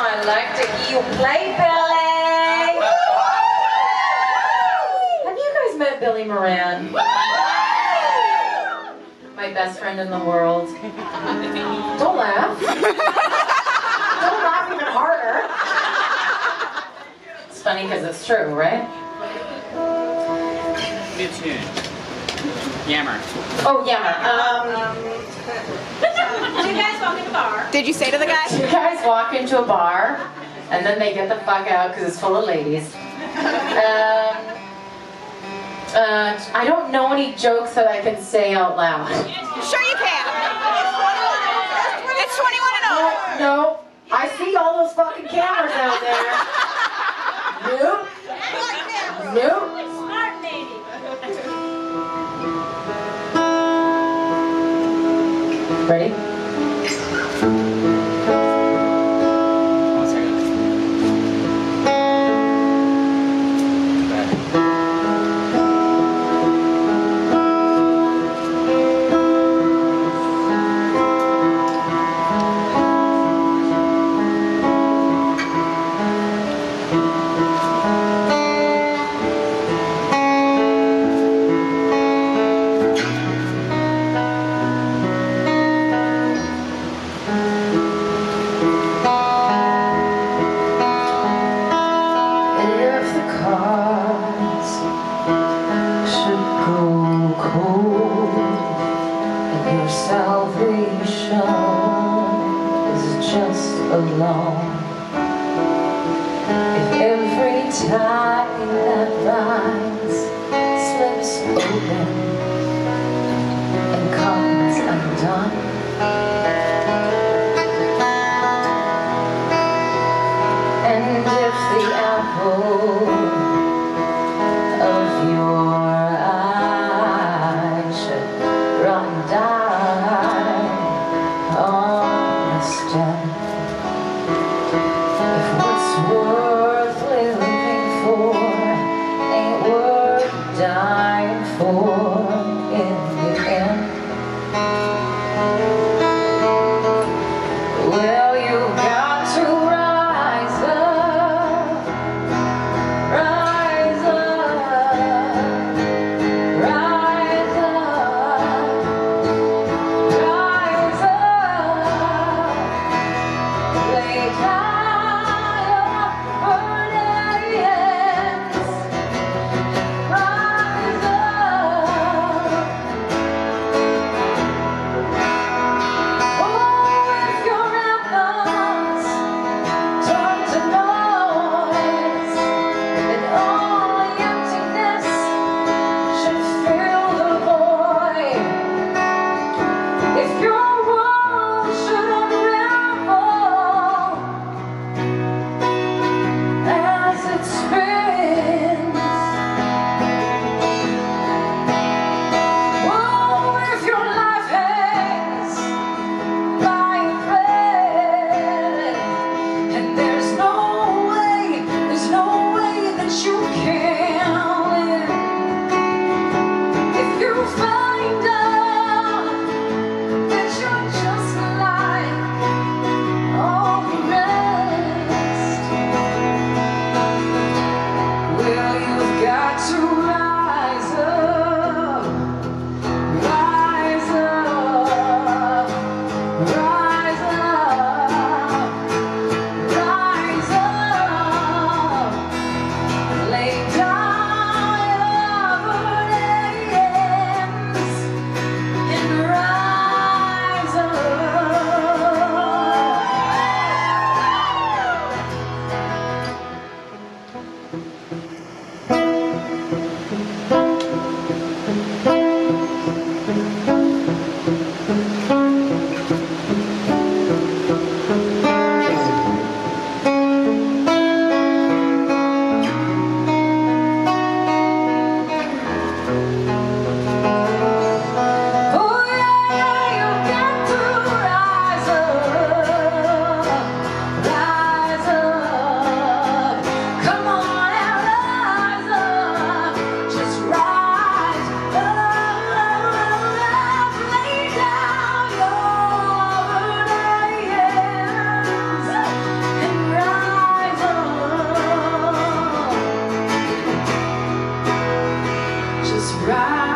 I like to hear you play, Billy. Have you guys met Billy Moran? My best friend in the world. Don't laugh. Don't laugh even harder. It's funny because it's true, right? New tune. Yammer. Oh, Yammer. Um, Did you guys walk in the bar? Did you say to the guy? you guys walk into a bar and then they get the fuck out because it's full of ladies. Um, uh, I don't know any jokes that I can say out loud. Sure you can. It's 21 and over. No, I see all those fucking cameras out there. Nope. Nope. Smart lady. Ready? Alone, if every time that rise slips open and comes undone. just right.